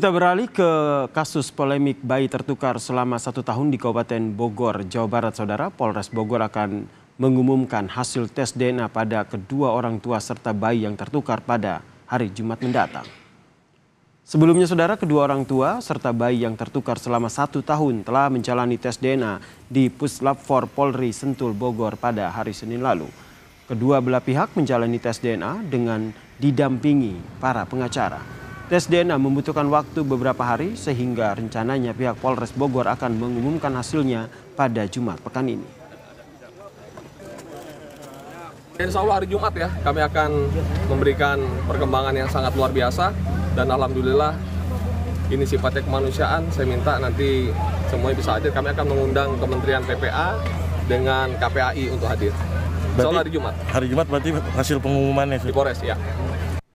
Kita beralih ke kasus polemik bayi tertukar selama satu tahun di Kabupaten Bogor, Jawa Barat, Saudara. Polres Bogor akan mengumumkan hasil tes DNA pada kedua orang tua serta bayi yang tertukar pada hari Jumat mendatang. Sebelumnya, saudara, kedua orang tua serta bayi yang tertukar selama satu tahun telah menjalani tes DNA di Puslap 4 Polri Sentul Bogor pada hari Senin lalu. Kedua belah pihak menjalani tes DNA dengan didampingi para pengacara. Tes DNA membutuhkan waktu beberapa hari sehingga rencananya pihak Polres Bogor akan mengumumkan hasilnya pada Jumat pekan ini. Insya Allah hari Jumat ya kami akan memberikan perkembangan yang sangat luar biasa dan alhamdulillah ini sifatnya kemanusiaan. Saya minta nanti semuanya bisa hadir. Kami akan mengundang Kementerian PPA dengan KPAI untuk hadir. Insya Allah hari Jumat Hari Jumat berarti hasil pengumumannya. di Polres ya.